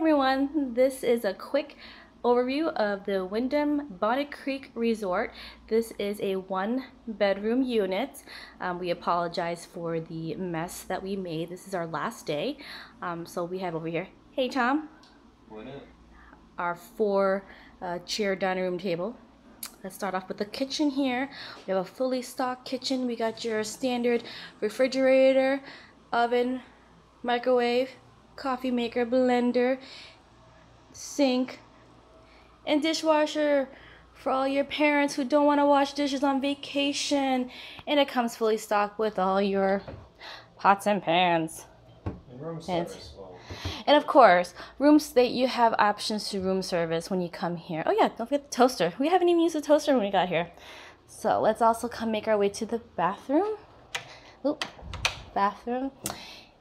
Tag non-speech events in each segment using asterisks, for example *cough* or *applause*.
everyone, this is a quick overview of the Wyndham Bonnet Creek Resort. This is a one bedroom unit. Um, we apologize for the mess that we made. This is our last day. Um, so we have over here, hey Tom, What up? our four uh, chair dining room table. Let's start off with the kitchen here. We have a fully stocked kitchen. We got your standard refrigerator, oven, microwave, coffee maker, blender, sink, and dishwasher for all your parents who don't want to wash dishes on vacation. And it comes fully stocked with all your pots and pans. And room And- service. Well, And of course, rooms that you have options to room service when you come here. Oh yeah, don't forget the toaster. We haven't even used the toaster when we got here. So let's also come make our way to the bathroom. Oop, bathroom.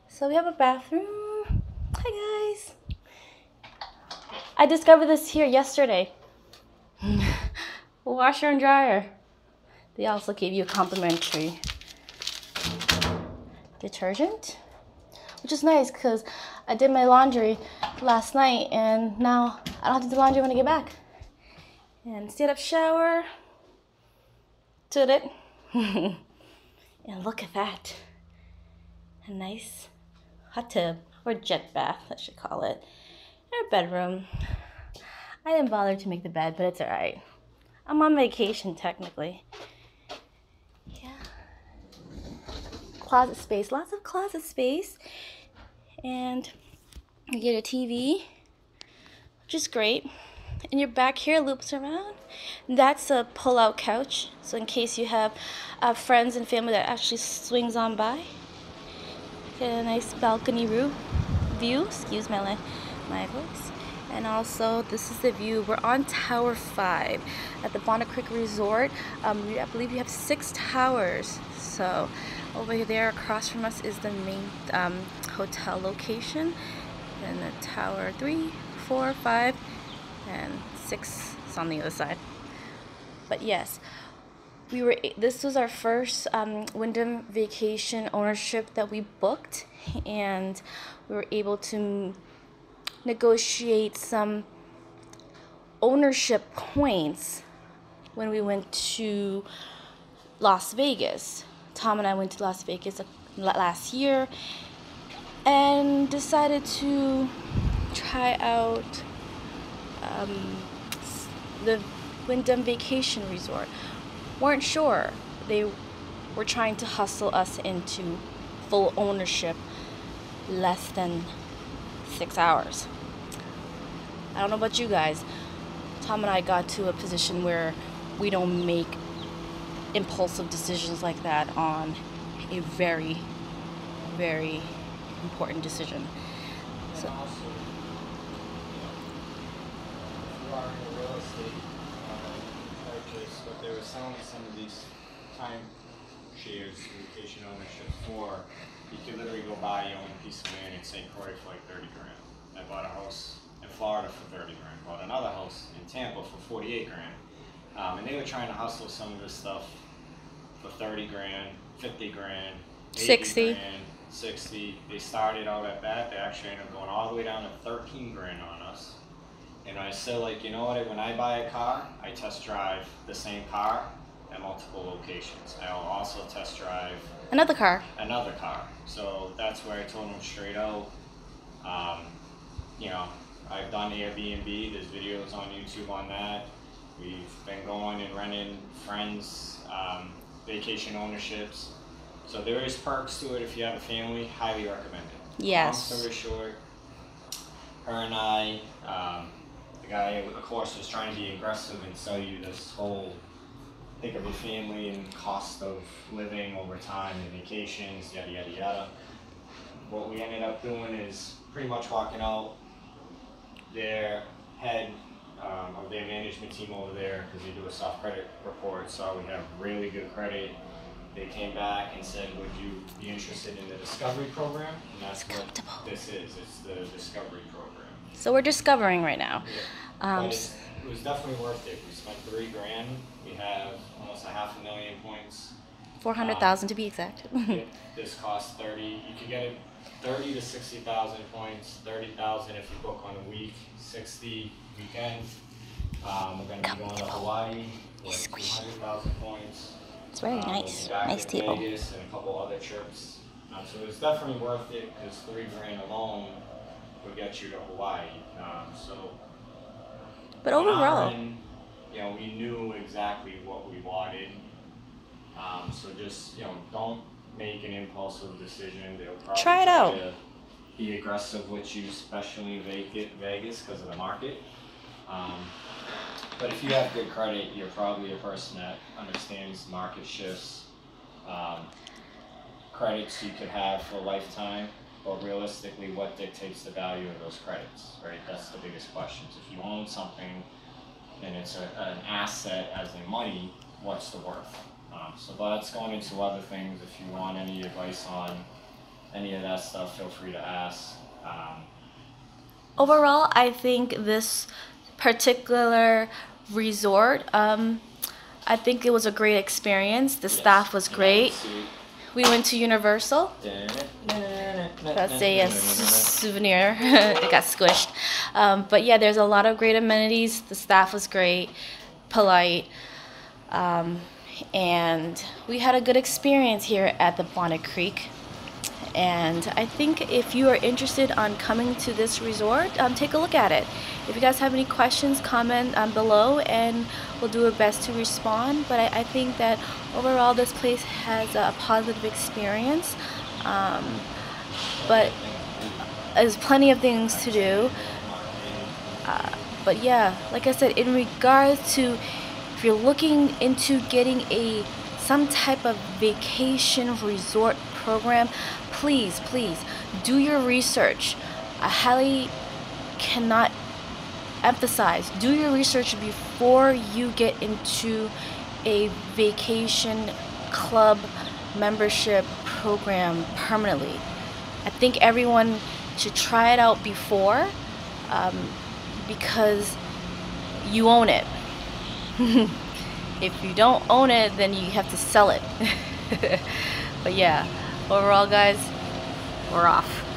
So we have a bathroom. Hi guys. I discovered this here yesterday. *laughs* Washer and dryer. They also gave you a complimentary detergent which is nice because I did my laundry last night and now I don't have to do laundry when I get back. And stand up shower. Did it. *laughs* and look at that. A nice hot tub or jet bath, I should call it. Our bedroom. I didn't bother to make the bed, but it's alright. I'm on vacation technically. Yeah closet space, lots of closet space. And you get a TV, which is great. And your back here loops around. That's a pull-out couch, so in case you have uh, friends and family that actually swings on by. Get a nice balcony roof view. Excuse my my voice. And also, this is the view. We're on Tower 5 at the Bonnet Creek Resort. Um, we, I believe you have six towers. So, over there across from us is the main um, hotel location. And the Tower 3, 4, 5, and 6 is on the other side. But yes, we were this was our first um, Wyndham vacation ownership that we booked and we were able to negotiate some ownership points when we went to Las Vegas. Tom and I went to Las Vegas uh, last year and decided to try out um, the Wyndham Vacation Resort. Weren't sure. They were trying to hustle us into full ownership less than six hours. I don't know about you guys. Tom and I got to a position where we don't make impulsive decisions like that on a very, very important decision. So- purchase, what they were selling some of these time shares, vacation ownership for, you could literally go buy your own piece of land in St. Croix for like thirty grand. I bought a house in Florida for thirty grand, bought another house in Tampa for forty-eight grand. Um, and they were trying to hustle some of this stuff for thirty grand, fifty grand, eighty 60. grand, sixty. They started out at that. They actually ended up going all the way down to thirteen grand on us. And I said, like, you know what? When I buy a car, I test drive the same car at multiple locations. I'll also test drive Another car. another car. So that's where I told him straight out. Um, you know, I've done Airbnb. There's videos on YouTube on that. We've been going and renting friends, um, vacation ownerships. So there is perks to it if you have a family. Highly recommend it. Yes. Long story short, her and I, um, guy, of course, was trying to be aggressive and sell you this whole think of your family and cost of living over time and vacations, yada yada yada. What we ended up doing is pretty much walking out their head um, of their management team over there because they do a soft credit report, so we have really good credit. They came back and said, "Would you be interested in the discovery program?" And that's what this is. It's the discovery program. So we're discovering right now. Um, But it was definitely worth it. We spent three grand. We have almost a half a million points. 400,000 to be exact. *laughs* This costs thirty. You could get it thirty to sixty thousand points. Thirty thousand if you book on a week. Sixty weekend. Um, we're gonna be going to Hawaii with two hundred thousand points. It's very Um, we'll nice. back Nice table. Vegas and a couple other trips. Um, so it's definitely worth it because three grand alone would get you to Hawaii. Um, so But overall, end, you know, we knew exactly what we wanted. Um, so just you know, don't make an impulsive decision. They'll probably Try it out. to Be aggressive with you, especially Vegas, Vegas, because of the market. Um, but if you have good credit, you're probably a person that understands market shifts. Um, credits you could have for a lifetime, but realistically, what dictates the value of those credits, right? That's the biggest question. If you own something and it's a, an asset as in money, what's the worth? Um, so that's going into other things. If you want any advice on any of that stuff, feel free to ask. Um, overall, I think this particular resort, um, I think it was a great experience. The staff was yes, great. We went to Universal. That's a, s- souvenir. *laughs* it got squished. Um, but yeah, there's a lot of great amenities. The staff was great, polite, um, and we had a good experience here at the Bonnet Creek. And I think if you are interested on coming to this resort, um, take a look at it. If you guys have any questions, comment um, below, and we'll do our best to respond. But I, I think that overall, this place has a positive experience. Um, but there's plenty of things to do. Uh, but yeah, like I said, in regards to if you're looking into getting a some type of vacation resort program, please, please do your research. I highly cannot emphasize do your research before you get into a vacation club membership program permanently. I think everyone should try it out before um, because you own it. *laughs* if you don't own it, then you have to sell it. *laughs* but yeah, overall, guys, we're off.